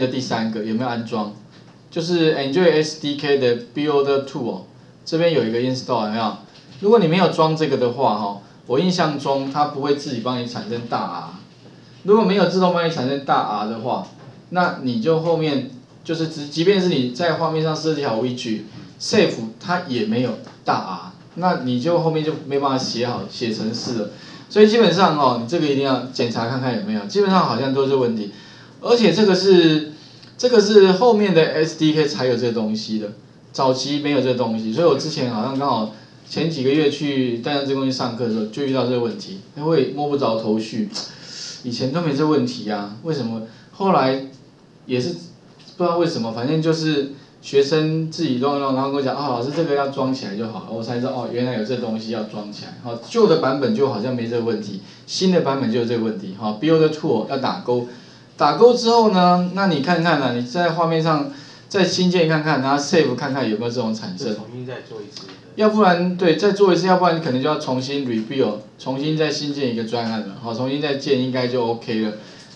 的第三个有没有安装？就是 Enjoy SDK 的 Builder Tool，这边有一个 install 有没有？如果你没有装这个的话，哈，我印象中它不会自己帮你产生大 R。如果没有自动帮你产生大 R 的话，那你就后面就是只即便是你在画面上设计好 Widget，Save 它也没有大 R，那你就后面就没办法写好写程式了。所以基本上哦，你这个一定要检查看看有没有，基本上好像都是问题。而且这个是这个是后面的 SDK 才有这东西的，早期没有这东西，所以我之前好像刚好前几个月去大疆这公司上课的时候就遇到这个问题，因为摸不着头绪，以前都没这问题啊，为什么？后来也是不知道为什么，反正就是学生自己弄弄，然后跟我讲啊，老师这个要装起来就好了，我才知道哦，原来有这东西要装起来。好，旧的版本就好像没这个问题，新的版本就有这个问题。好，Build Tool 要打勾。打勾之后呢，那你看看呢？你在画面上再新建看看，然后 save 看看有没有这种产生。重新再做一次。要不然对，再做一次，要不然你可能就要重新 rebuild，重新再新建一个专案了。好，重新再建应该就 OK 了。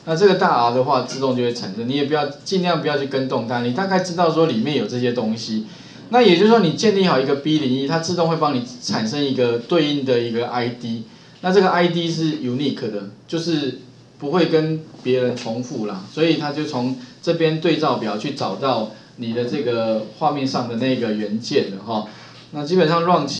那这个大 R 的话，自动就会产生，你也不要尽量不要去跟动它，你大概知道说里面有这些东西。那也就是说，你建立好一个 B 零一，它自动会帮你产生一个对应的一个 ID。那这个 ID 是 unique 的，就是。不会跟别人重复啦，所以他就从这边对照表去找到你的这个画面上的那个原件了哈，那基本上 run